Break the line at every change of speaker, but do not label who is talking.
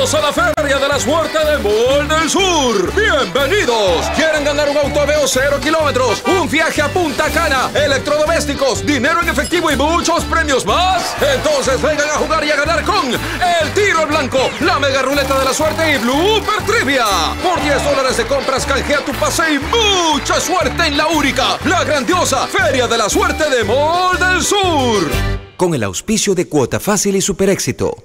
Bienvenidos a la Feria de la Suerte de Mall del Sur. Bienvenidos. ¿Quieren ganar un auto Veo 0 kilómetros, un viaje a Punta Cana, electrodomésticos, dinero en efectivo y muchos premios más? Entonces vengan a jugar y a ganar con El Tiro Blanco, la Mega Ruleta de la Suerte y Blooper Trivia. Por 10 dólares de compras canjea tu pase y mucha suerte en la única, la grandiosa Feria de la Suerte de Mall del Sur.
Con el auspicio de Cuota Fácil y Super Éxito.